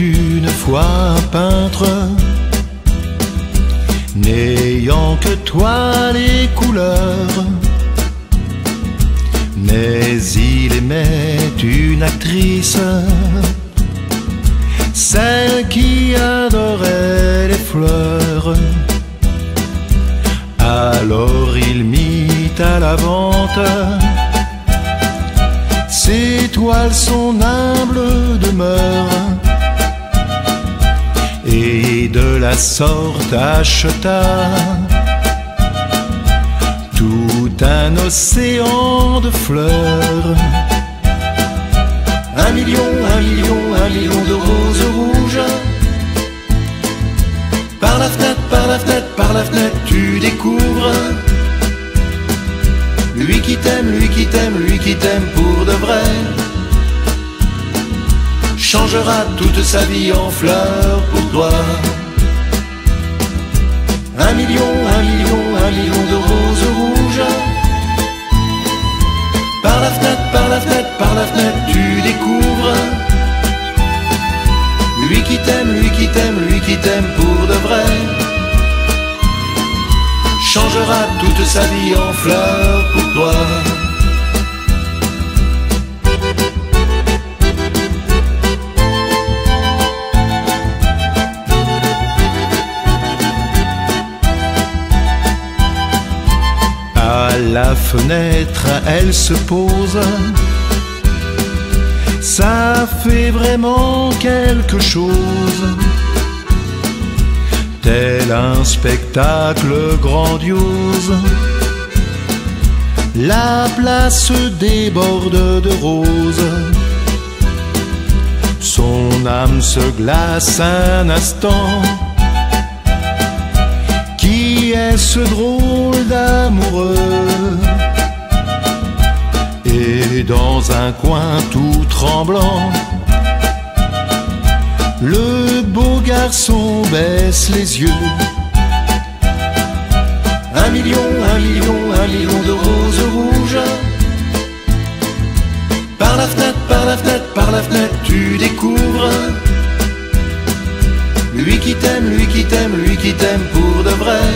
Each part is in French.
une fois peintre, n'ayant que toi les couleurs. Mais il aimait une actrice, celle qui adorait les fleurs. Alors il mit à la vente ses toiles, son humble demeure. Et de la sorte acheta tout un océan de fleurs. Un million, un million, un million de roses rouges. Par la fenêtre, par la fenêtre, par la fenêtre, tu découvres. Lui qui t'aime, lui qui t'aime, lui qui t'aime pour de vrai. Changera toute sa vie en fleurs pour toi. Un million, un million, un million de roses rouges. Par la fenêtre, par la fenêtre, par la fenêtre, tu découvres. Lui qui t'aime, lui qui t'aime, lui qui t'aime pour de vrai. Changera toute sa vie en fleurs À la fenêtre, elle se pose. Ça fait vraiment quelque chose. Tel un spectacle grandiose. La place déborde de roses. Son âme se glace un instant. Qui est ce drôle d'amoureux? Et dans un coin tout tremblant, le beau garçon baisse les yeux. Un million, un million, un million de roses rouges. Par la fenêtre, par la fenêtre, par la fenêtre, tu découvres. Lui qui t'aime, lui qui t'aime, lui qui t'aime pour de vrai.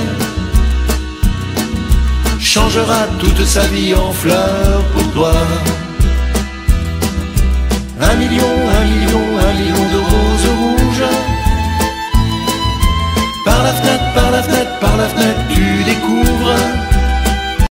Changera toute sa vie en fleurs pour toi. Un million, un million, un million de roses rouges. Par la fenêtre, par la fenêtre,